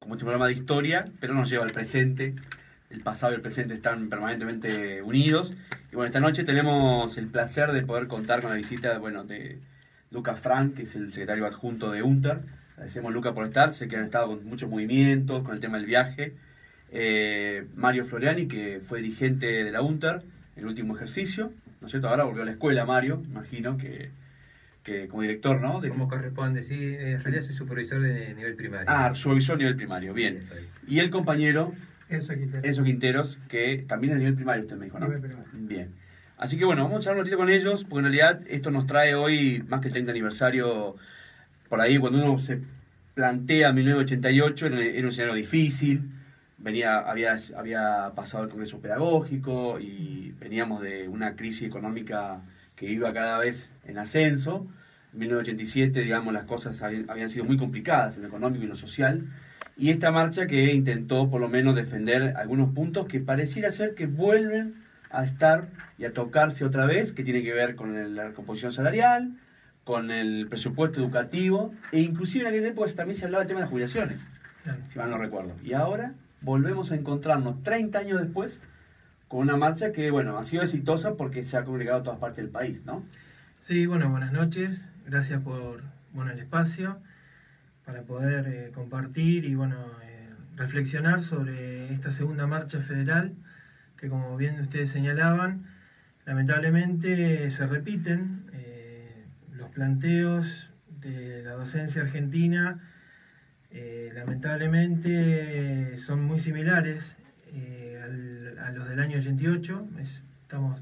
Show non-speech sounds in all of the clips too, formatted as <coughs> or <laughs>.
como este programa de historia, pero nos lleva al presente. El pasado y el presente están permanentemente unidos. Y bueno, esta noche tenemos el placer de poder contar con la visita bueno, de Lucas Frank, que es el secretario adjunto de UNTER. Agradecemos, Lucas, por estar. Sé que han estado con muchos movimientos, con el tema del viaje. Eh, Mario Floriani, que fue dirigente de la UNTER en el último ejercicio. ¿No es cierto? Ahora volvió a la escuela, Mario, imagino que que como director, ¿no? Como corresponde, sí. En realidad soy supervisor de nivel primario. Ah, supervisor de nivel primario, bien. Y el compañero Enzo Quinteros. Enzo Quinteros, que también es de nivel primario, usted me dijo, ¿no? Nivel primario. Bien. Así que bueno, vamos a charlar un ratito con ellos, porque en realidad esto nos trae hoy, más que el 30 aniversario, por ahí cuando uno se plantea 1988, era era un escenario difícil, venía, había, había pasado el Congreso Pedagógico y veníamos de una crisis económica que iba cada vez en ascenso. En 1987, digamos, las cosas habían sido muy complicadas en lo económico y en lo social. Y esta marcha que intentó por lo menos defender algunos puntos que pareciera ser que vuelven a estar y a tocarse otra vez, que tiene que ver con la composición salarial, con el presupuesto educativo, e inclusive en aquella época también se hablaba del tema de las jubilaciones, si mal no recuerdo. Y ahora volvemos a encontrarnos 30 años después con una marcha que, bueno, ha sido exitosa porque se ha congregado a todas partes del país, ¿no? Sí, bueno, buenas noches. Gracias por bueno, el espacio para poder eh, compartir y, bueno, eh, reflexionar sobre esta segunda marcha federal que, como bien ustedes señalaban, lamentablemente se repiten eh, los planteos de la docencia argentina. lamentablemente son muy similares a los del año 88. estamos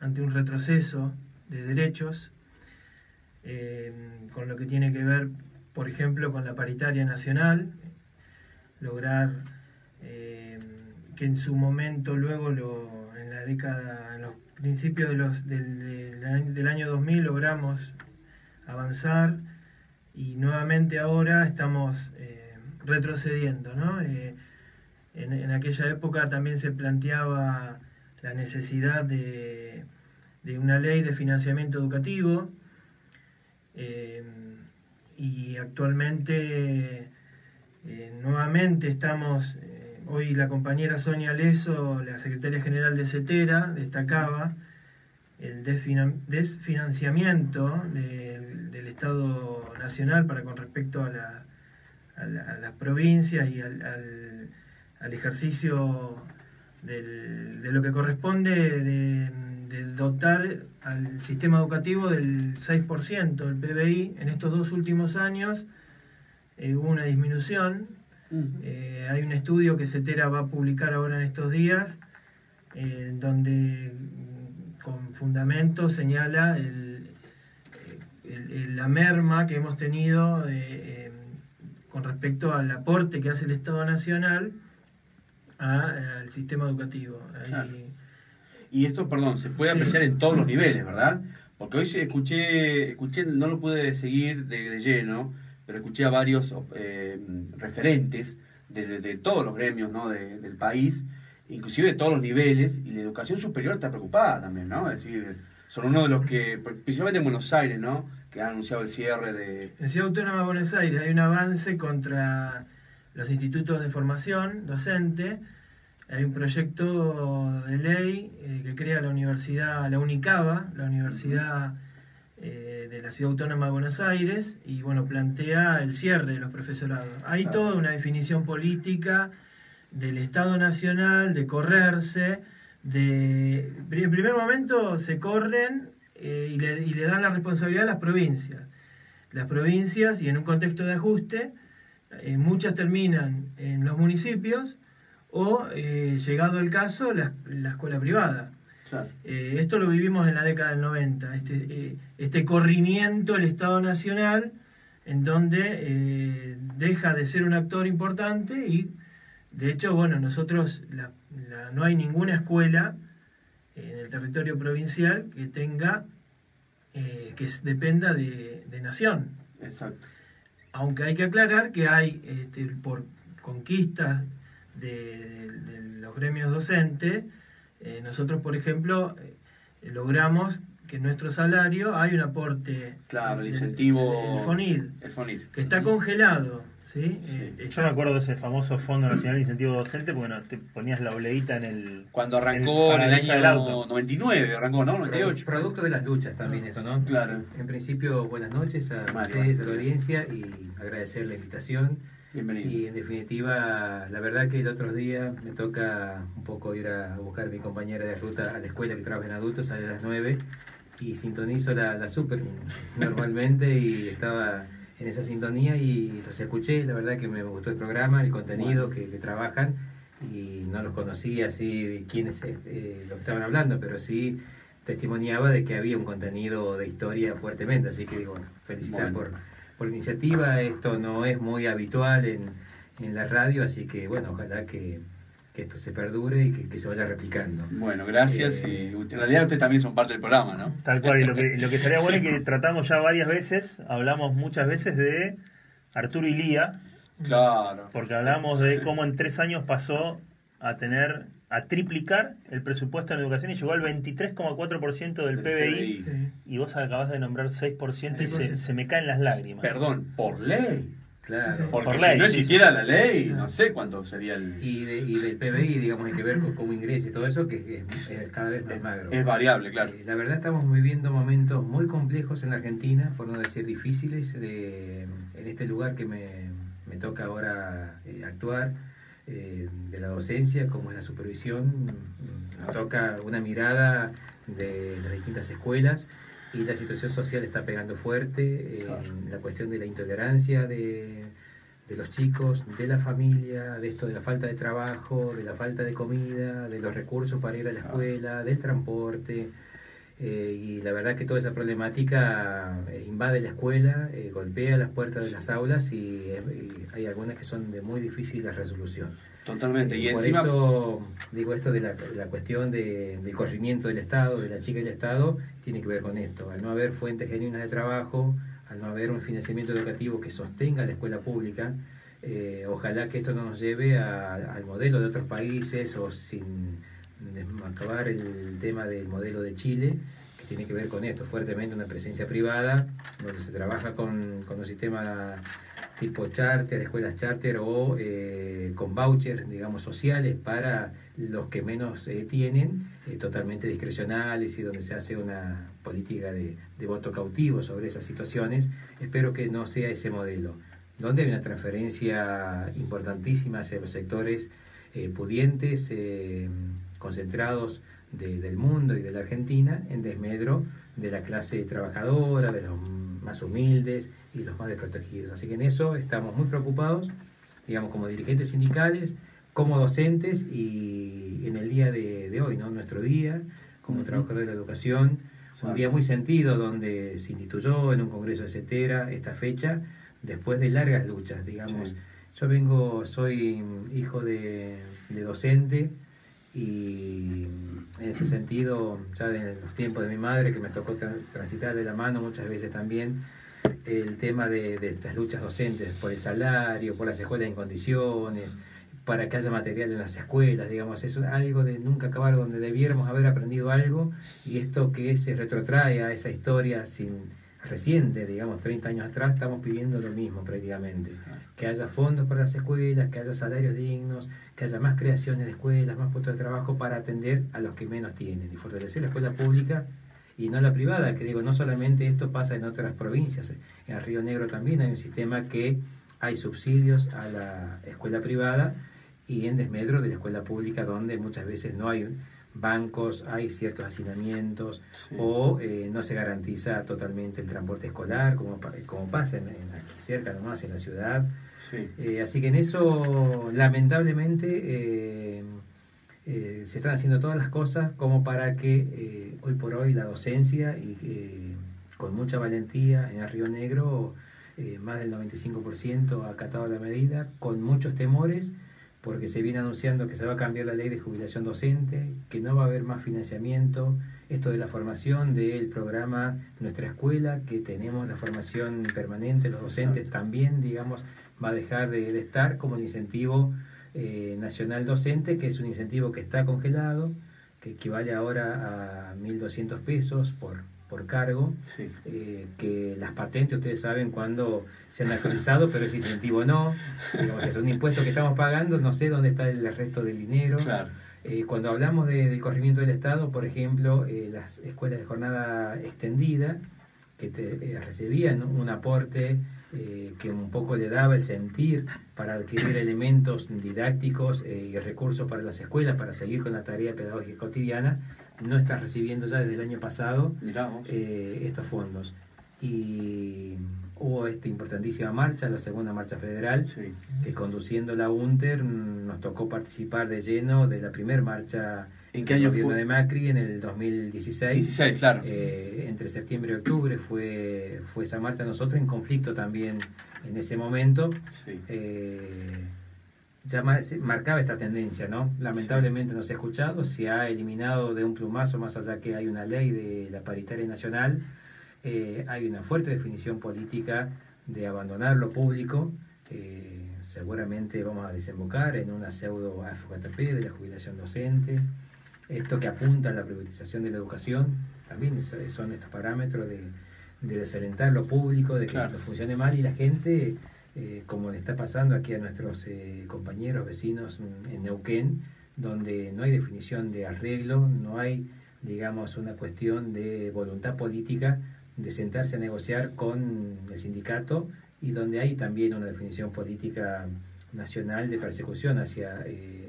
ante un retroceso de derechos, eh, con lo que tiene que ver, por ejemplo, con la paritaria nacional, lograr eh, que en su momento, luego en la década, en los principios de los, del, año 2000 logramos avanzar y nuevamente ahora estamos eh, retrocediendo, ¿no? En, aquella época también se planteaba la necesidad de, una ley de financiamiento educativo eh, y actualmente eh, nuevamente estamos, eh, hoy la compañera Sonia Leso, la secretaria general de CETERA, destacaba el desfinanciamiento del, Estado Nacional para con respecto a, las provincias y al ejercicio de lo que corresponde de, dotar al sistema educativo del 6% del PBI. En estos dos últimos años eh, hubo una disminución. Eh, hay un estudio que CETERA va a publicar ahora en estos días, eh, donde mm, con fundamento señala la merma que hemos tenido con respecto al aporte que hace el Estado Nacional al sistema educativo. Y esto, perdón, se puede apreciar en todos los niveles, ¿verdad? Porque hoy escuché, escuché no lo pude seguir de, lleno, pero escuché a varios eh, referentes de, todos los gremios ¿no? del país, inclusive de todos los niveles, y la educación superior está preocupada también, ¿no? Es decir, son uno de los que, principalmente en Buenos Aires, ¿no? Que ha anunciado el cierre de... En Ciudad Autónoma de Buenos Aires hay un avance contra los institutos de formación docente. Hay un proyecto de ley eh, que crea la universidad, la UNICABA, la Universidad eh, de la Ciudad Autónoma de Buenos Aires, y bueno, plantea el cierre de los profesorados. Hay toda una definición política del Estado Nacional, de correrse, de... En primer momento se corren eh, y, le, y le dan la responsabilidad a las provincias. Las provincias, y en un contexto de ajuste, eh, muchas terminan en los municipios o, eh, llegado el caso, la, escuela privada. Eh, esto lo vivimos en la década del 90, este, este corrimiento del Estado Nacional, en donde deja de ser un actor importante y, de hecho, bueno, nosotros no hay ninguna escuela en el territorio provincial que tenga, que dependa de, de nación. Exacto. Aunque hay que aclarar que hay, este, por conquistas de, los gremios docentes, eh, nosotros, por ejemplo, eh, logramos que en nuestro salario hay un aporte. Claro, el incentivo. El, FONID, el FONID. Que está congelado. ¿Sí? Eh, Yo me acuerdo de ese famoso Fondo Nacional de Incentivo Docente, porque bueno, te ponías la obleíta en el. Cuando arrancó en el parabrisas del año auto. 99, arrancó, ¿no? 98. Producto de las luchas también esto, ¿no? Claro. En principio, buenas noches a Vale, ustedes, a la audiencia y agradecer la invitación. Bienvenido. Y en definitiva, la verdad que el otro día me toca un poco ir a buscar a mi compañera de ruta a la escuela que trabaja en adultos, sale a las 9 y sintonizo la, la super <laughs> normalmente y estaba en esa sintonía y los escuché, la verdad que me gustó el programa, el contenido que, que trabajan. Y no los conocía así de quiénes eh, lo que estaban hablando, pero sí testimoniaba de que había un contenido de historia fuertemente, así que bueno, felicitar Bueno. por, por la iniciativa, esto no es muy habitual en, en la radio, así que bueno, ojalá que, que esto se perdure y que, que se vaya replicando. Bueno, gracias. Eh, y en realidad ustedes también son parte del programa, ¿no? Tal cual, y lo que, lo que estaría bueno es que <laughs> tratamos ya varias veces, hablamos muchas veces de Arturo Ilía, Claro. porque hablamos de cómo en tres años pasó a tener, a triplicar el presupuesto en educación y llegó al 23,4% del Del PBI, Sí. y vos acabás de nombrar 6% y se, 6%. se me caen las lágrimas. Perdón, por ley. Claro. Porque Por si ley, no sí, existiera la ley, no sé cuánto sería el... Y, de- y del PBI, digamos, hay que ver con cómo ingresa y todo eso, que es, es cada vez más magro. Es variable, claro. Eh, La verdad estamos viviendo momentos muy complejos en la Argentina, por no decir difíciles, de- en este lugar que me, me toca ahora eh, actuar, eh, de la docencia, como es la supervisión, mm, nos toca una mirada de las distintas escuelas y la situación social está pegando fuerte, eh, Claro. la cuestión de la intolerancia de, de los chicos, de la familia, de esto de la falta de trabajo, de la falta de comida, de los recursos para ir a la Claro. escuela, del transporte. eh, y la verdad que toda esa problemática eh, invade la escuela, eh, golpea las puertas de las aulas y, y hay algunas que son de muy difícil resolución. Totalmente. Y Por encima, eso digo esto de la, la cuestión de- del corrimiento del Estado, de la chica del Estado, tiene que ver con esto. Al no haber fuentes genuinas de trabajo, al no haber un financiamiento educativo que sostenga la escuela pública, eh, ojalá que esto no nos lleve a- al modelo de otros países o sin acabar el tema del modelo de Chile, que tiene que ver con esto, fuertemente una presencia privada, donde se trabaja con, con un sistema tipo charter, escuelas charter o eh, con vouchers, digamos, sociales para los que menos eh, tienen, eh, totalmente discrecionales y donde se hace una política de, voto cautivo sobre esas situaciones. Espero que no sea ese modelo, donde hay una transferencia importantísima hacia los sectores pudientes, concentrados de- del mundo y de la Argentina, en desmedro de la clase trabajadora, de los más humildes y los más desprotegidos. Así que en eso estamos muy preocupados, digamos, como dirigentes sindicales, como docentes y en el día de, de hoy, ¿no? Nuestro día, como Ujú. trabajadores de la educación, un día muy sentido donde se instituyó en un congreso de CETERA esta fecha, después de largas luchas, digamos. Sí. Yo vengo, soy hijo de, de docente y en ese sentido, ya de los tiempos de mi madre, que me tocó tra- transitar de la mano muchas veces también, el tema de, de estas luchas docentes por el salario, por las escuelas en condiciones, para que haya material en las escuelas, digamos, es algo de nunca acabar donde debiéramos haber aprendido algo y esto que se retrotrae a esa historia sin reciente, digamos, 30 años atrás, estamos pidiendo lo mismo prácticamente. Que haya fondos para las escuelas, que haya salarios dignos, que haya más creaciones de escuelas, más puestos de trabajo para atender a los que menos tienen y fortalecer la escuela pública y no la privada, que digo, no solamente esto pasa en otras provincias, en Río Negro también hay un sistema que hay subsidios a la escuela privada y en desmedro de la escuela pública donde muchas veces no hay bancos, hay ciertos hacinamientos Sí. o eh, no se garantiza totalmente el transporte escolar como, como pasa en, en aquí cerca nomás en la ciudad. Sí. Eh, así que en eso, lamentablemente, eh, eh, se están haciendo todas las cosas como para que eh, hoy por hoy la docencia y eh, con mucha valentía en el Río Negro, eh, más del 95% ha acatado la medida, con muchos temores, porque se viene anunciando que se va a cambiar la ley de jubilación docente, que no va a haber más financiamiento, esto de la formación del programa Nuestra Escuela, que tenemos la formación permanente, los docentes Exacto. también, digamos, va a dejar de, de estar como el incentivo eh, nacional docente, que es un incentivo que está congelado, que equivale ahora a 1.200 pesos por, por cargo, Sí. eh, que las patentes ustedes saben cuándo se han actualizado, pero ese incentivo no, digamos, es un impuesto que estamos pagando, no sé dónde está el resto del dinero. Claro. Eh, cuando hablamos de- del corrimiento del Estado, por ejemplo, eh, las escuelas de jornada extendida, que te, recibían un aporte eh, que un poco le daba el sentir para adquirir elementos didácticos eh, y recursos para las escuelas, para seguir con la tarea pedagógica cotidiana, no está recibiendo ya desde el año pasado eh, estos fondos. Y hubo esta importantísima marcha, la segunda marcha federal, Sí. que conduciendo la UNTER mm, nos tocó participar de lleno de la primera marcha ¿En qué año fue? de Macri en el 2016. 16, claro. Eh, entre septiembre y octubre fue, fue esa marcha, nosotros en conflicto también en ese momento. Sí. Eh, ya se marcaba esta tendencia, ¿no? Lamentablemente no se ha escuchado, se ha eliminado de un plumazo, más allá que hay una ley de la paritaria nacional, eh, hay una fuerte definición política de abandonar lo público. eh, seguramente vamos a desembocar en una pseudo AFJP de la jubilación docente. Esto que apunta a la privatización de la educación, también son estos parámetros de, de desalentar lo público, de que Claro. funcione mal y la gente, eh, como le está pasando aquí a nuestros eh, compañeros vecinos mm, en Neuquén, donde no hay definición de arreglo, no hay, digamos, una cuestión de voluntad política de sentarse a negociar con el sindicato y donde hay también una definición política nacional de persecución hacia eh,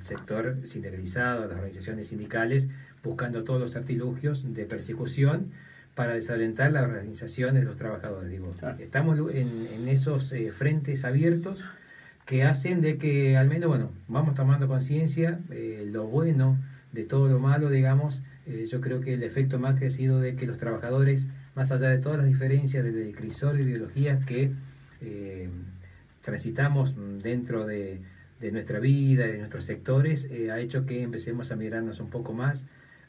el sector sindicalizado, las organizaciones sindicales, buscando todos los artilugios de persecución para desalentar las organizaciones de los trabajadores. Digo, Claro. estamos en, en esos eh, frentes abiertos que hacen de que al menos, bueno, vamos tomando conciencia, eh, lo bueno de todo lo malo, digamos, eh, yo creo que el efecto más ha sido de que los trabajadores, más allá de todas las diferencias desde el crisol de ideologías que transitamos dentro de, de nuestra vida de nuestros sectores, eh, ha hecho que empecemos a mirarnos un poco más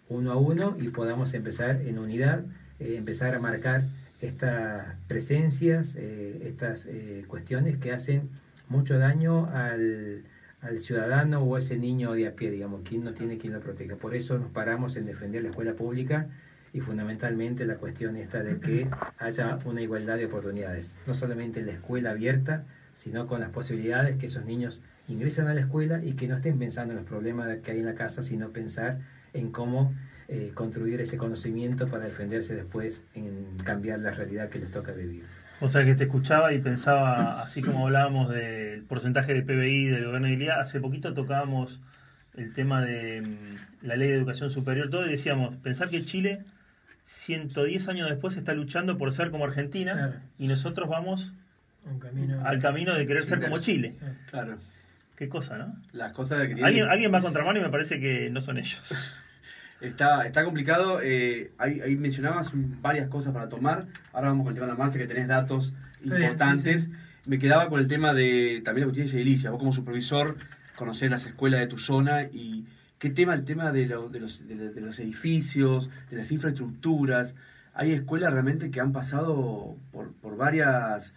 uno a uno y podamos empezar en unidad, eh, empezar a marcar estas presencias, eh, estas cuestiones que hacen mucho daño al, al ciudadano o a ese niño de a pie, digamos, quien no tiene quien lo proteja. Por eso nos paramos en defender la escuela pública y fundamentalmente la cuestión esta de que haya una igualdad de oportunidades, no solamente en la escuela abierta, sino con las posibilidades que esos niños ingresen a la escuela y que no estén pensando en los problemas que hay en la casa, sino pensar en cómo eh, construir ese conocimiento para defenderse después en cambiar la realidad que les toca vivir. O sea que te escuchaba y pensaba, así como hablábamos del porcentaje de PBI del gobierno de Ilía, hace poquito tocábamos el tema de mm, la ley de educación superior, todo, y decíamos, pensar que Chile, 110 años después, está luchando por ser como Argentina, Claro. y nosotros vamos Un camino. al camino de querer ser como Chile. Claro. Qué cosa, ¿no? Las cosas que tienen- Alguien, alguien va a contramano y me parece que no son ellos. <laughs> Está, está complicado. eh, ahí, ahí mencionabas varias cosas para tomar. Ahora vamos con el tema de la marcha, que tenés datos importantes. Me quedaba con el tema de también lo que tiene Edilicia. Vos como supervisor conocés las escuelas de tu zona y qué tema el tema de, lo- de los, de, de los edificios, de las infraestructuras. Hay escuelas realmente que han pasado por, por varias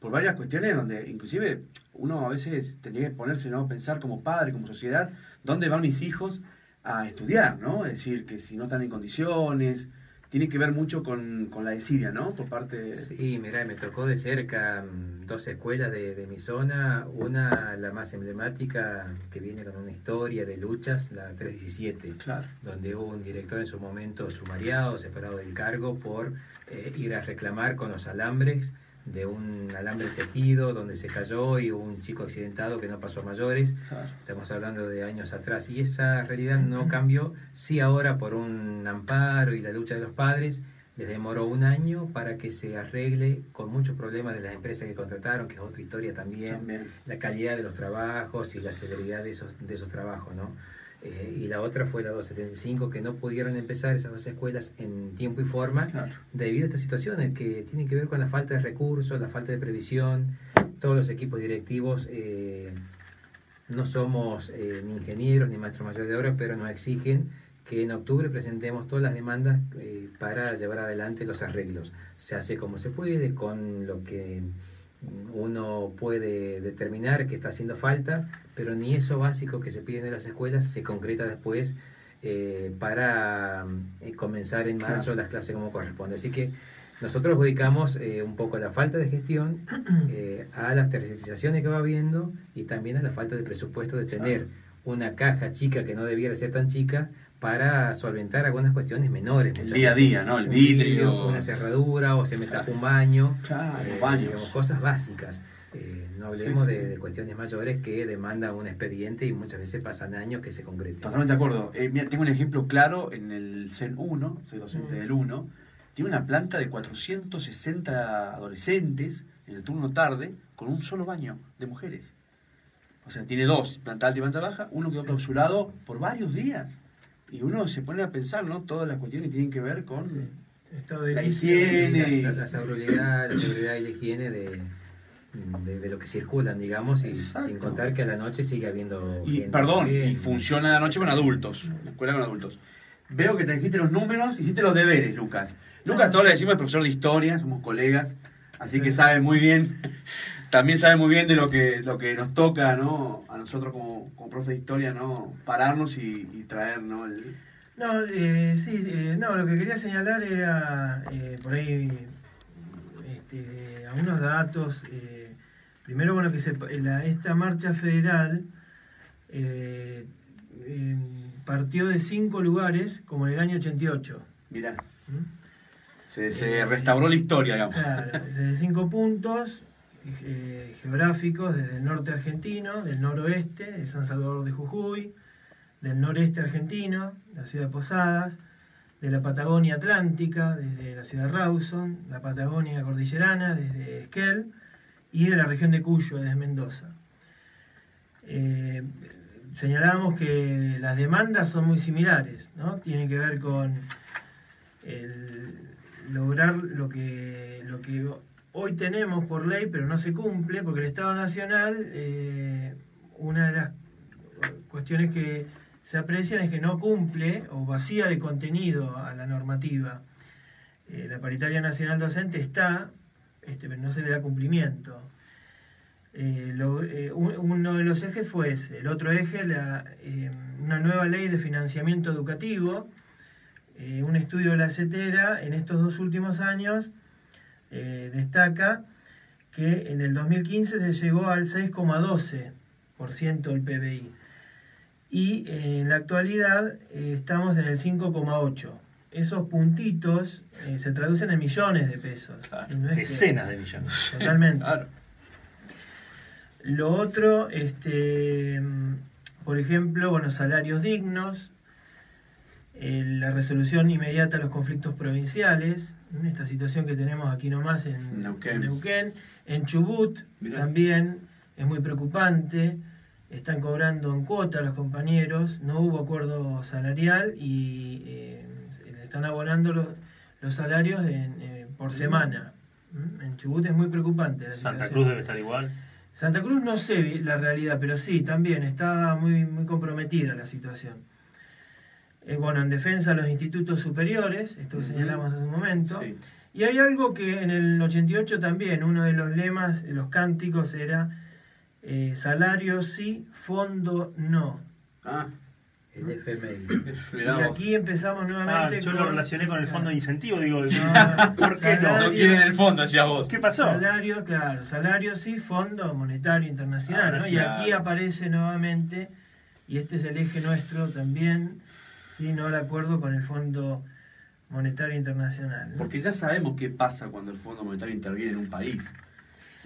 por varias cuestiones donde inclusive uno a veces tendría que ponerse, ¿no? Pensar como padre, como sociedad, ¿dónde van mis hijos a estudiar, ¿no? Es decir, que si no están en condiciones, tiene que ver mucho con, con la desidia, ¿no? Por parte de... Sí, mira, me tocó de cerca mm, dos escuelas de, de mi zona, una la más emblemática que viene con una historia de luchas, la 317, Claro, donde hubo un director en su momento sumariado, separado del cargo por eh, ir a reclamar con los alambres de un alambre tejido donde se cayó y hubo un chico accidentado que no pasó a mayores. claro. Estamos hablando de años atrás y esa realidad no cambió. Sí ahora por un amparo y la lucha de los padres les demoró un año para que se arregle con muchos problemas de las empresas que contrataron, que es otra historia también, También. la calidad de los trabajos y la celeridad de esos, de esos trabajos, ¿no? Eh, y la otra fue la 275, que no pudieron empezar esas dos escuelas en tiempo y forma Claro. debido a estas situaciones que tienen que ver con la falta de recursos, la falta de previsión. Todos los equipos directivos eh, no somos eh, ni ingenieros ni maestros mayores de obra, pero nos exigen que en octubre presentemos todas las demandas eh, para llevar adelante los arreglos. Se hace como se puede, con lo que uno puede determinar que está haciendo falta, pero ni eso básico que se pide en las escuelas se concreta después eh, para eh, comenzar en marzo Claro. las clases como corresponde. Así que nosotros adjudicamos eh, un poco la falta de gestión <clears throat> eh, a las tercerizaciones que va habiendo y también a la falta de presupuesto de tener una caja chica que no debiera ser tan chica para solventar algunas cuestiones menores. El día a día, ¿no? El vidrio. una cerradura o se me tapa un baño. Claro, eh, baños. cosas básicas. Eh, no hablemos Sí, sí. De, de cuestiones mayores que demandan un expediente y muchas veces pasan años que se concreten. Totalmente de acuerdo. Eh, mira, tengo un ejemplo claro en el CEN 1, soy docente Mm. del 1. Tiene una planta de 460 adolescentes en el turno tarde con un solo baño de mujeres. O sea, tiene dos, planta alta y planta baja. Uno quedó clausurado por varios días. Y uno se pone a pensar, ¿no? Todas las cuestiones tienen que ver con... Estado de La higiene. la, la seguridad, la seguridad y la higiene de, de, de lo que circulan, digamos, y Exacto. sin contar que a la noche sigue habiendo Y gente perdón, y funciona la noche con adultos, la escuela con adultos. Veo que trajiste los números, hiciste los deberes, Lucas. Lucas, todos le decimos es profesor de historia, somos colegas, así que sabe muy bien, también sabe muy bien de lo que, lo que nos toca, ¿no? A nosotros como, como profe de historia, ¿no? Pararnos y, y traer, ¿no? El, No, eh, sí, eh, no, lo que quería señalar era eh, por ahí este, algunos datos. primero, bueno, que se, la- esta marcha federal eh, partió de cinco lugares, como en el año 88. mirá, ¿m? se, se restauró la historia, digamos. Claro, desde cinco puntos geográficos, desde el norte argentino, del noroeste, de San Salvador de Jujuy, del noreste argentino, la ciudad de Posadas, de la Patagonia Atlántica, desde la ciudad de Rawson, la Patagonia Cordillerana, desde Esquel, y de la región de Cuyo, desde Mendoza. Eh, señalábamos que las demandas son muy similares, ¿no? Tienen que ver con el lograr lo que, lo que hoy tenemos por ley, pero no se cumple, porque el Estado Nacional, eh, una de las cuestiones que se aprecian es que no cumple o vacía de contenido a la normativa. Eh, la paritaria nacional docente está, este, pero no se le da cumplimiento. Eh, uno de los ejes fue ese. El otro eje, la, una nueva ley de financiamiento educativo. Un estudio de la CETERA en estos dos últimos años eh, destaca que en el 2015 se llegó al 6,12% del PBI y eh, en la actualidad eh, estamos en el 5,8%. Esos puntitos se traducen en millones de pesos. Claro. Y no es que- Decenas de millones. <laughs> Totalmente. Claro. Lo otro, este, mm, por ejemplo, bueno, salarios dignos, eh, la resolución inmediata a los conflictos provinciales, esta situación que tenemos aquí nomás en Neuquén. en, Neuquén. En Chubut Mirá. también es muy preocupante, están cobrando en cuota los compañeros, no hubo acuerdo salarial y eh, le están abonando los, los salarios en, eh, por semana. En Chubut es muy preocupante. la Santa situación. Cruz debe estar igual. Santa Cruz no sé la realidad, pero sí, también está muy, muy comprometida la situación. Eh, bueno, en defensa de los institutos superiores, esto que señalamos hace un momento. Sí. Y hay algo que en el 88 también, uno de los lemas, de los cánticos era eh, salario sí, fondo no. Ah, El FMI. <coughs> y aquí empezamos Ah, nuevamente yo con- lo relacioné con el fondo de incentivo, digo, No, <laughs> ¿por qué no? No quieren el fondo, decías vos. ¿Qué pasó? Salario, claro, salario sí, Fondo Monetario Internacional, ¿no? Y ah. aquí aparece nuevamente, y este es el eje nuestro también, sí, no el acuerdo con el Fondo Monetario Internacional. ¿no? Porque ya sabemos qué pasa cuando el Fondo Monetario interviene en un país.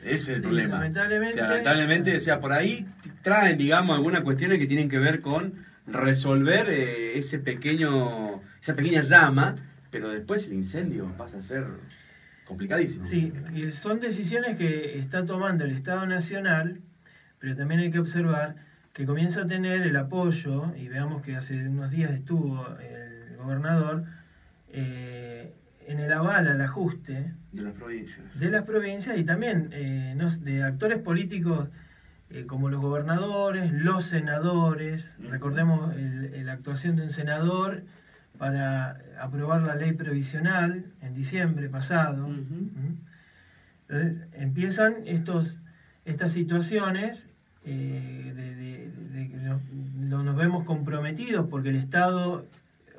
Ese es el Sí, problema. lamentablemente- O sea, lamentablemente, o sea, por ahí traen, digamos, algunas cuestiones que tienen que ver con resolver eh, ese pequeño, esa pequeña llama, pero después el incendio pasa a ser complicadísimo. Sí, y son decisiones que está tomando el Estado Nacional, pero también hay que observar que comienza a tener el apoyo, y veamos que hace unos días estuvo el gobernador, eh, en el aval al ajuste, De las provincias. de las provincias y también eh, no- de actores políticos eh, como los gobernadores, los senadores. Recordemos la actuación de un senador para aprobar la ley previsional en diciembre pasado. Entonces empiezan estos, estas situaciones eh, de, de- nos, nos vemos comprometidos porque el Estado,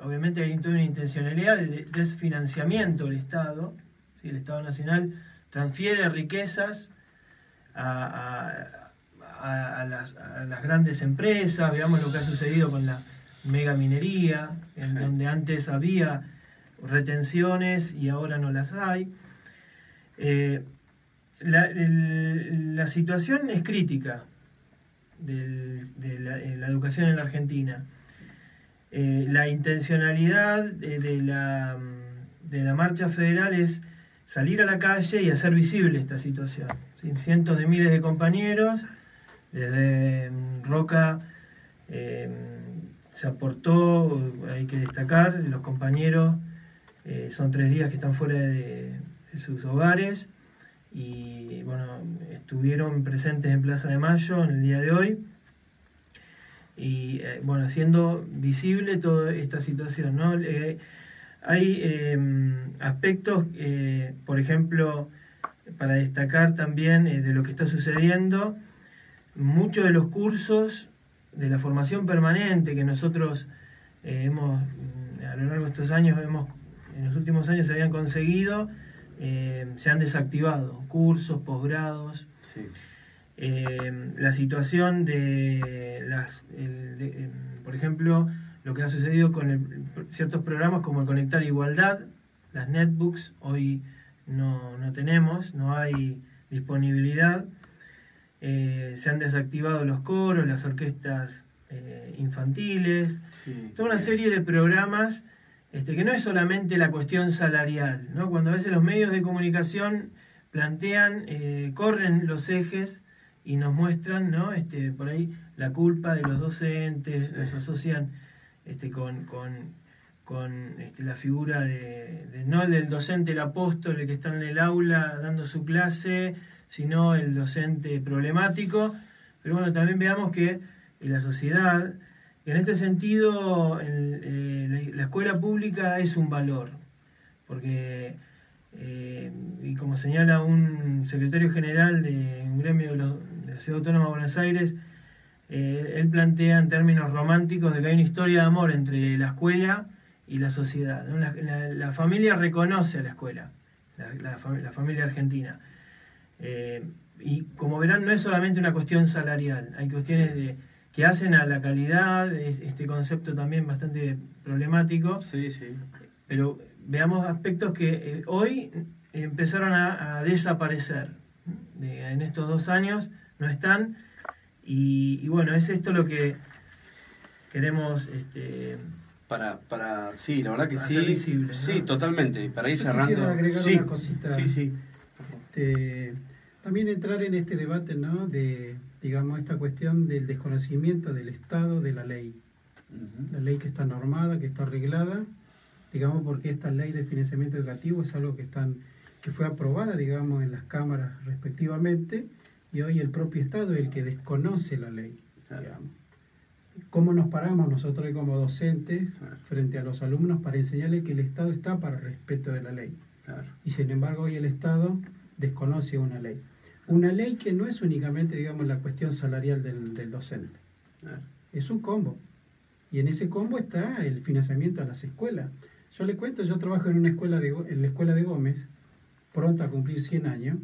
obviamente hay toda una intencionalidad de desfinanciamiento del Estado, ¿sí? el Estado Nacional transfiere riquezas a, a, las, a, las, grandes empresas, veamos lo que ha sucedido con la mega minería, en donde antes había retenciones y ahora no las hay. Eh, la, la, situación es crítica de, la, la, educación en la Argentina. Eh, la intencionalidad de, la, de la marcha federal es salir a la calle y hacer visible esta situación. Cientos de miles de compañeros desde mm, Roca eh, se aportó, hay que destacar, los compañeros eh, son tres días que están fuera de, sus hogares y bueno, estuvieron presentes en Plaza de Mayo en el día de hoy y eh, bueno, haciendo visible toda esta situación, ¿no? hay aspectos, por ejemplo, para destacar también de lo que está sucediendo, muchos de los cursos de la formación permanente que nosotros eh, hemos, a lo largo de estos años, hemos, en los últimos años se habían conseguido, eh, se han desactivado, cursos, posgrados. Eh, la situación de las, em, por ejemplo, lo que ha sucedido con ciertos programas como el Conectar Igualdad, las netbooks, hoy no, no tenemos, no hay disponibilidad. Eh, se han desactivado los coros, las orquestas eh, infantiles, toda una serie de programas este, que no es solamente la cuestión salarial, ¿no? cuando a veces los medios de comunicación plantean, eh, corren los ejes y nos muestran ¿no? este, por ahí la culpa de los docentes, nos asocian este, con, con, con este, la figura de, de, no del docente, el apóstol, el que está en el aula dando su clase, sino el docente problemático. Pero bueno, también veamos que en la sociedad, en este sentido, eh, la, escuela pública es un valor, porque, eh, y como señala un secretario general de un gremio de, la Ciudad Autónoma de Buenos Aires, eh, él plantea en términos románticos de que hay una historia de amor entre la escuela y la sociedad. La, familia reconoce a la escuela, la familia argentina. Y como verán, no es solamente una cuestión salarial, hay cuestiones de, que hacen a la calidad, este concepto también bastante problemático. Sí, sí. Pero veamos aspectos que eh, hoy empezaron a, desaparecer. en estos dos años no están. Y, bueno, es esto lo que queremos. Este, para, para, sí, la verdad que sí. Visible, Sí, totalmente. Para ir cerrando. agregar sí, una cosita. Sí, sí. Este, también entrar en este debate, ¿no? De, digamos, esta cuestión del desconocimiento del Estado de la ley. La ley que está normada, que está arreglada, digamos, porque esta ley de financiamiento educativo es algo que, están, que fue aprobada, digamos, en las cámaras respectivamente, y hoy el propio Estado es el que desconoce la ley, digamos. ¿Cómo nos paramos nosotros como docentes frente a los alumnos para enseñarles que el Estado está para el respeto de la ley? Y sin embargo hoy el Estado desconoce una ley. Una ley que no es únicamente, digamos, la cuestión salarial del, del docente. Es un combo. Y en ese combo está el financiamiento a las escuelas. Yo le cuento, yo trabajo en una escuela de, en la escuela de Gómez, pronto a cumplir 100 años.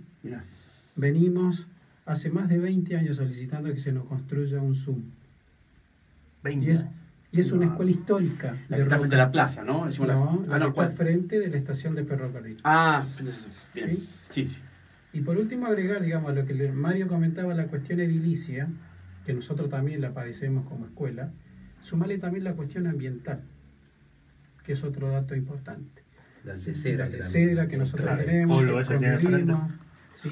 Venimos hace más de 20 años solicitando que se nos construya un Zoom. 20 y es, y es una escuela histórica. La que está frente a la plaza, ¿no? no, la, ah, que está frente de la estación de ferrocarril. Ah, bien. Sí, sí. Y por último agregar, digamos, a lo que Mario comentaba, la cuestión edilicia, que nosotros también la padecemos como escuela, sumarle también la cuestión ambiental, que es otro dato importante. La cedra, la que nosotros tenemos, ¿sí?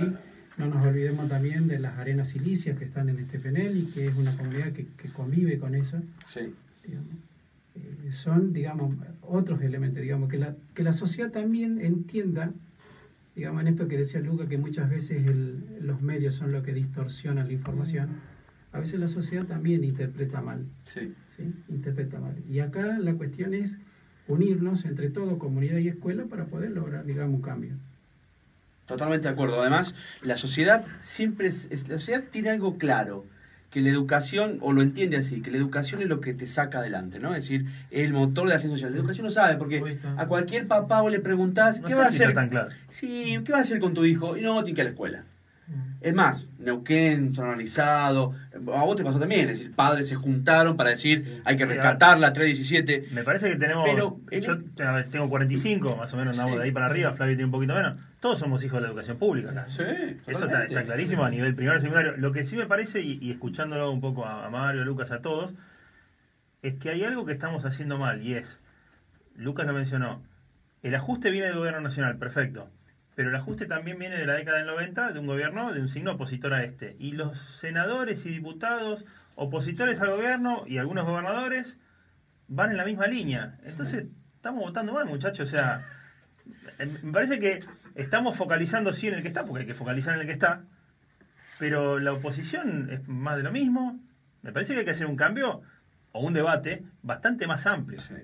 No nos olvidemos también de las arenas silicias que están en este penel y que es una comunidad que, convive con eso. Sí. Eh, son, digamos, otros elementos, digamos, que la, que la sociedad también entienda digamos, en esto que decía Luca, que muchas veces los medios son lo que distorsionan la información, a veces la sociedad también interpreta mal. Sí. Interpreta mal. Y acá la cuestión es unirnos entre todo, comunidad y escuela, para poder lograr, digamos, un cambio. Totalmente de acuerdo. Además, la sociedad siempre, la sociedad tiene algo claro, que la educación, o lo entiende así, que la educación es lo que te saca adelante, ¿no? Es decir, es el motor de la ciencia social. La educación no sabe, porque a cualquier papá vos le preguntás, No ¿qué va a hacer? tan claro. Sí, ¿qué va a hacer con tu hijo? Y no, tiene que ir a la escuela. Es más, Neuquén, zonalizado, a vos te pasó también, es decir, padres se juntaron para decir, hay que rescatar la 317. Me parece que tenemos. Pero yo el- ver, tengo 45, más o menos, andamos Sí. de ahí para arriba. Flavio tiene un poquito menos. Todos somos hijos de la educación pública. acá. Sí, Eso está, clarísimo a nivel primario y secundario. Lo que sí me parece, y, y escuchándolo un poco a, a Mario, a Lucas, a todos, es que hay algo que estamos haciendo mal y es, Lucas lo mencionó, el ajuste viene del gobierno nacional, perfecto. Pero el ajuste también viene de la década del 90 de un gobierno de un signo opositor a este. Y los senadores y diputados opositores al gobierno y algunos gobernadores van en la misma línea. Entonces, estamos votando mal, muchachos. O sea, eh, me parece que estamos focalizando sí en el que está, porque hay que focalizar en el que está, pero la oposición es más de lo mismo. Me parece que hay que hacer un cambio o un debate bastante más amplio. Sí.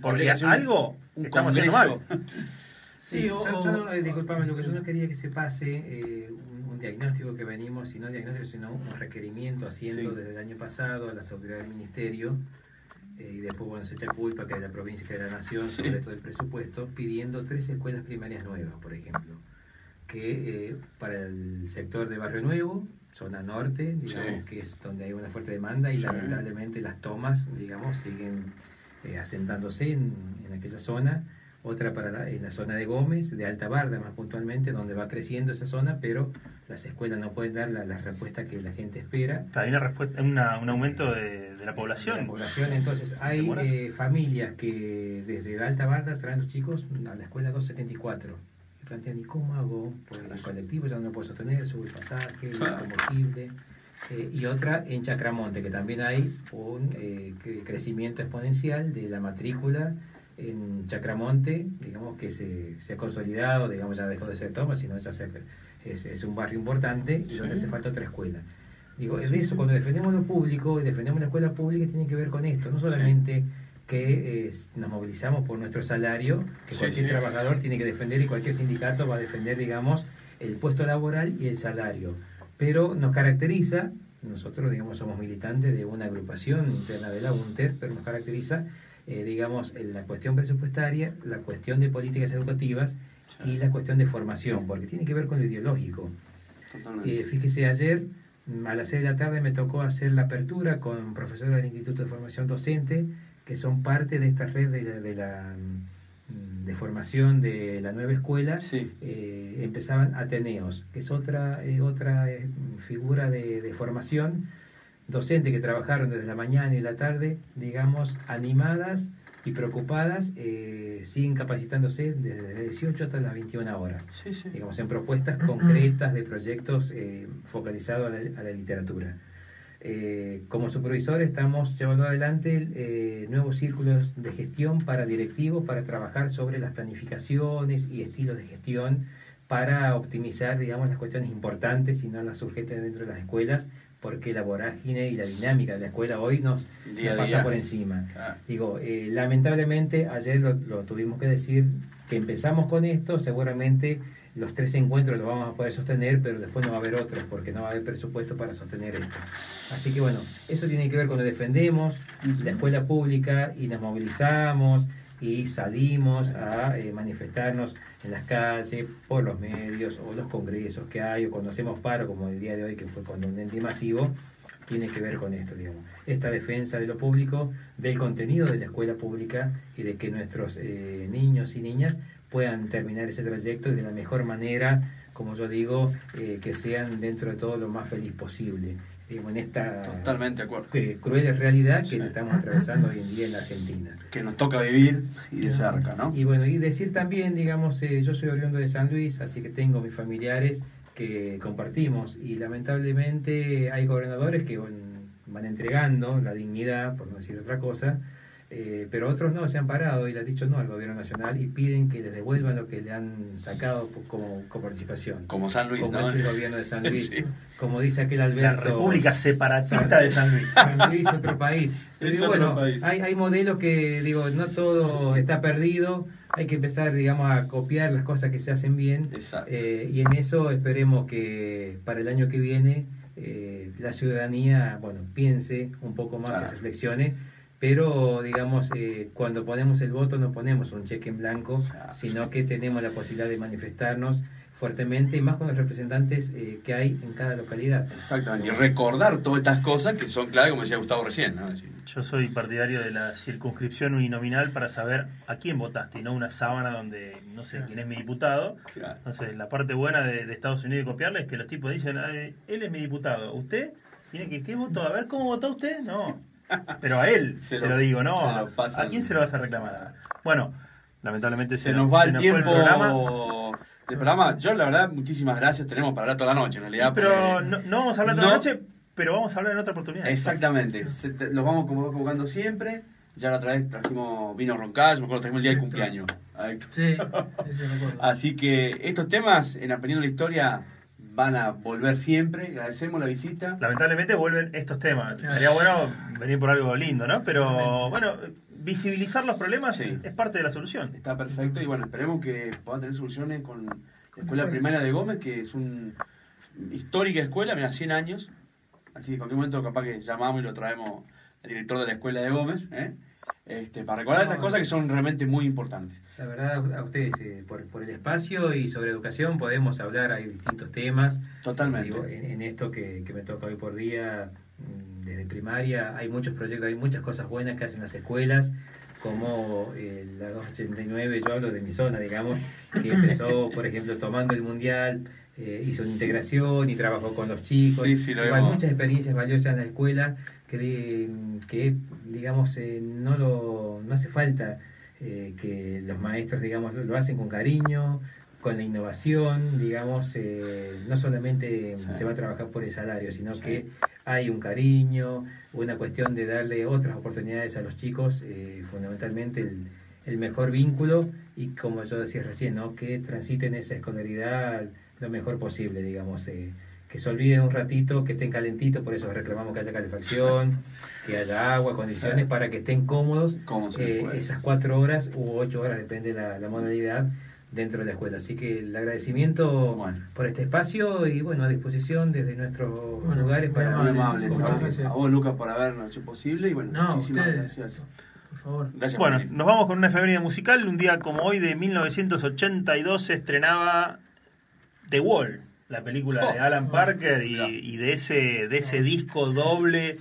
Porque algo un estamos haciendo mal. <laughs> Sí, yo, o- yo eh, disculpame, lo que yo no quería que se pase eh, un, un diagnóstico que venimos, si no diagnóstico, sino un requerimiento haciendo Sí. desde el año pasado a las autoridades del ministerio eh, y después bueno se echa culpa que de la provincia que de la nación Sí. sobre todo el presupuesto pidiendo tres escuelas primarias nuevas, por ejemplo, que eh, para el sector de Barrio Nuevo, zona norte, digamos Sí. que es donde hay una fuerte demanda y lamentablemente las tomas, digamos, siguen asentándose en, en aquella zona otra para la, en la zona de Gómez, de Alta Barda más puntualmente, donde va creciendo esa zona, pero las escuelas no pueden dar la, la respuesta que la gente espera. Hay una respuesta, una- un aumento de, de la De población. la población, entonces hay eh, familias que desde Alta Barda traen los chicos a la escuela 274 y plantean, ¿y cómo hago? Pues el colectivo ya no lo puedo sostener, sube el pasaje, el combustible. Eh, y otra en Chacramonte, que también hay un eh, cre- crecimiento exponencial de la matrícula en Chacramonte, digamos que se, se ha consolidado, digamos ya dejó de ser toma, sino ya se- es, es un barrio importante y donde Sí. hace falta otra escuela. Digo, es Sí, eso, sí. cuando defendemos lo público y defendemos la escuela pública, tiene que ver con esto, no solamente que eh, nos movilizamos por nuestro salario, que Sí, cualquier sí. trabajador tiene que defender y cualquier sindicato va a defender, digamos, el puesto laboral y el salario. Pero nos caracteriza, nosotros, digamos, somos militantes de una agrupación interna de la UNTER, pero nos caracteriza, eh, digamos, en la cuestión presupuestaria, la cuestión de políticas educativas y la cuestión de formación, porque tiene que ver con lo ideológico. Eh, fíjese, ayer a las 6 de la tarde me tocó hacer la apertura con profesores del Instituto de Formación Docente, que son parte de esta red de la, de, la, mm, de formación de la nueva escuela. Sí. Eh, empezaban Ateneos, que es otra, eh, otra eh, figura de, de formación docente que trabajaron desde la mañana y la tarde, digamos, animadas y preocupadas, eh, siguen capacitándose desde las 18 hasta las 21 horas Sí, sí. digamos, en propuestas concretas de proyectos eh, focalizados a la, a la literatura. Eh, como supervisor estamos llevando adelante eh, nuevos círculos de gestión para directivos para trabajar sobre las planificaciones y estilos de gestión para optimizar, digamos, las cuestiones importantes y no las urgentes dentro de las escuelas, porque la vorágine y la dinámica de la escuela hoy nos, Día nos pasa día. por encima. Claro. Digo, eh, lamentablemente ayer lo, lo tuvimos que decir que empezamos con esto, seguramente los tres encuentros los vamos a poder sostener, pero después no va a haber otros porque no va a haber presupuesto para sostener esto. Así que bueno, eso tiene que ver con lo defendemos, Ujú. la escuela pública y nos movilizamos y salimos a eh, manifestarnos en las calles, por los medios o los congresos que hay o cuando hacemos paro como el día de hoy que fue contundente y masivo, tiene que ver con esto, digamos. Esta defensa de lo público, del contenido de la escuela pública y de que nuestros eh, niños y niñas puedan terminar ese trayecto de la mejor manera, como yo digo, eh, que sean dentro de todo lo más feliz posible. En esta Totalmente acuerdo. eh, cruel realidad que Sí. estamos atravesando hoy en día en la Argentina. Que nos toca vivir y de cerca, ¿no? Y bueno, y decir también, digamos, eh, yo soy oriundo de San Luis, así que tengo mis familiares que compartimos y lamentablemente hay gobernadores que van, van entregando la dignidad, por no decir otra cosa, eh, pero otros no, se han parado y le han dicho no al gobierno nacional y piden que les devuelvan lo que le han sacado po- como coparticipación. Como San Luis, como ¿no? es el gobierno de San <laughs> Luis, Sí. como dice aquel La Alberto. República Separatista San- de San Luis. San Luis, otro país. Pero <laughs> Es digo, otro bueno, país. Hay, hay modelos que, digo, no todo está perdido, hay que empezar, digamos, a copiar las cosas que se hacen bien. Exacto. eh, y en eso esperemos que para el año que viene eh, la ciudadanía, bueno, piense un poco más, Claro. y reflexione, pero digamos, eh, cuando ponemos el voto no ponemos un cheque en blanco, sino que tenemos la posibilidad de manifestarnos fuertemente, y más con los representantes eh, que hay en cada localidad. Exactamente. Y recordar todas estas cosas que son clave, como decía Gustavo recién. Yo soy partidario de la circunscripción uninominal para saber a quién votaste y no una sábana donde no sé quién es mi diputado. claro. Entonces, la parte buena de, de Estados Unidos y copiarle es que los tipos dicen, "Eh, él es mi diputado, usted tiene que, ¿qué votó? A ver, ¿cómo votó usted? No. Pero a él Se se, lo- lo, digo, ¿no? se ¿A, lo pasan. ¿a quién se lo vas a reclamar? Bueno, lamentablemente Se nos va el fue tiempo programa. del programa. Yo, la verdad, muchísimas gracias. Tenemos para hablar toda la noche, en realidad. Pero porque- no, no vamos a hablar toda No. la noche, pero vamos a hablar en otra oportunidad. Exactamente. Se- te- los vamos como- convocando siempre. Ya la otra vez trajimos vino Roncallo, me acuerdo trajimos el día del cumpleaños. Sí, sí. Así que estos temas en Aprendiendo la Historia van a volver siempre. Agradecemos la visita. Lamentablemente vuelven estos temas. Sería bueno venir por algo lindo, ¿no? Pero bueno, visibilizar los problemas Sí. es parte de la solución. Está perfecto y bueno, esperemos que puedan tener soluciones con la Escuela escuela. Primaria de Gómez, que es una histórica escuela, mira, 100 años. Así que en cualquier momento capaz que llamamos y lo traemos al director de la Escuela de Gómez, ¿eh? Este, para recordar estas No. cosas que son realmente muy importantes. La verdad, a ustedes, eh, por, por el espacio y sobre educación podemos hablar, hay distintos temas. Totalmente. Digo, en, en esto que, que me toca hoy por día, mm, desde primaria, hay muchos proyectos, hay muchas cosas buenas que hacen las escuelas, como eh, la 289, yo hablo de mi zona, digamos, que <laughs> empezó, por ejemplo, tomando el mundial, eh, hizo una Sí. integración y trabajó con los chicos. Sí, sí, lo Igual, muchas experiencias valiosas en la escuela que, que digamos, eh, no, lo, no hace falta eh, que los maestros, digamos, lo, lo hacen con cariño, con la innovación, digamos, eh, no solamente Sí. se va a trabajar por el salario, sino Sí. que hay un cariño, una cuestión de darle otras oportunidades a los chicos, eh, fundamentalmente el, el mejor vínculo y como yo decía recién, ¿no? que transiten esa escolaridad lo mejor posible, digamos, eh, que se olviden un ratito, que estén calentitos, por eso reclamamos que haya calefacción, <laughs> que haya agua, condiciones para que estén cómodos eh, esas cuatro horas u ocho horas, depende la, la modalidad dentro de la escuela. Así que el agradecimiento Bueno. por este espacio y bueno, a disposición desde nuestros Bueno, lugares para... Muy amable. amables. Muchas A vos, gracias. a vos, Lucas, por habernos hecho posible y bueno, No, muchísimas ustedes. gracias. Por favor. Gracias Bueno, nos vamos con una efeméride musical. Un día como hoy de 1982 se estrenaba The Wall, la película <laughs> de Alan Parker y, de ese de ese disco doble,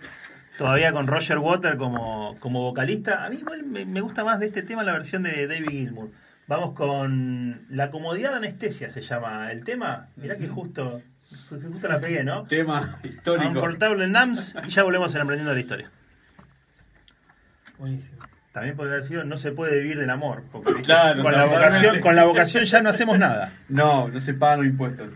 todavía con Roger Water como, como vocalista. A mí igual me, me gusta más de este tema la versión de David Gilmour. Vamos con La comodidad de anestesia se llama el tema. Mirá que justo, justo la pegué, ¿no? Tema histórico. Confortable NAMS y ya volvemos en Aprendiendo la Historia. Buenísimo. También podría haber sido No se puede vivir del amor. Claro, con, la vocación, con la vocación ya no hacemos nada. No, no se pagan los impuestos.